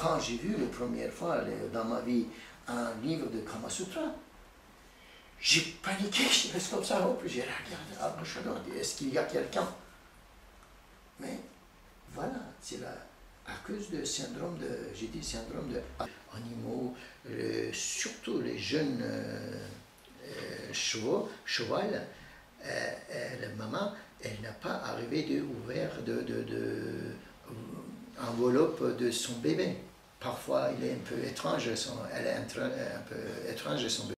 quand j'ai vu la première fois dans ma vie un livre de Kama Sutra, j'ai paniqué, je reste comme ça, puis j'ai regardé ah, est-ce qu'il y a quelqu'un? Mais voilà, c'est là, à cause du syndrome de, j'ai dit syndrome de animaux, surtout les jeunes euh, euh, chevaux, cheval, euh, la maman, elle n'a pas arrivé d'ouvrir de, de, de, enveloppe de son bébé. Parfois, il est un peu étrange, son, elle est un, un peu étrange son.